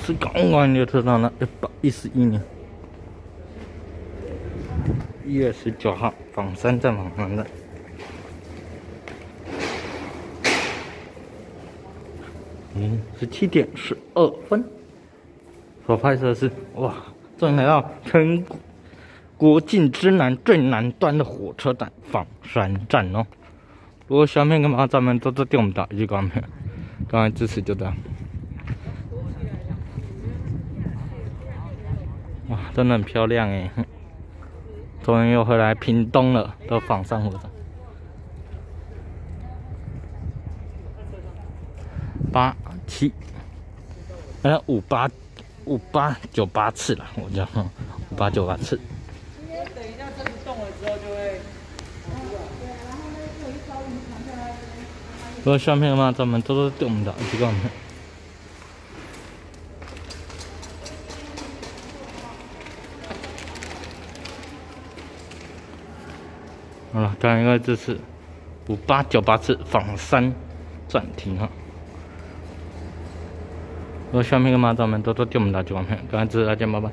是刚刚列车上了，一百一十一年一月十九号，仿山站仿山站。嗯，十七点十二分，所拍摄的是哇，终于来到全国境之南最南端的火车站仿山站哦。不过下面干嘛咱们都都钓不到，就刚才刚才支持就这样。哇，真的很漂亮哎！终于又回来屏东了，都仿山火车站。八七，哎，五八五八九八次了，我叫五八九八次。因为等一下车子动了之后就会。如果相片的话，咱们都是动的，这个。好了，刚刚应该这次五八九八次仿三暂停哈。如果相片的话，咱们多多点我们的关注，感谢支持大家，拜拜。